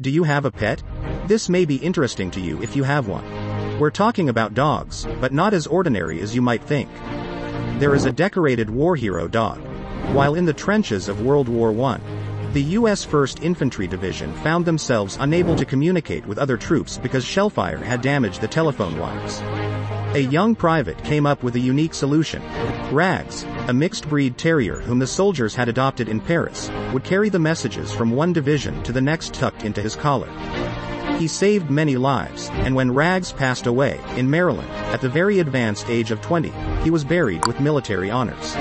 Do you have a pet? This may be interesting to you if you have one. We're talking about dogs, but not as ordinary as you might think. There is a decorated war hero dog. While in the trenches of World War I, the U.S. 1st Infantry Division found themselves unable to communicate with other troops because shellfire had damaged the telephone wires. A young private came up with a unique solution. Rags, a mixed breed terrier whom the soldiers had adopted in Paris, would carry the messages from one division to the next tucked into his collar. He saved many lives, and when Rags passed away, in Maryland, at the very advanced age of 20, he was buried with military honors.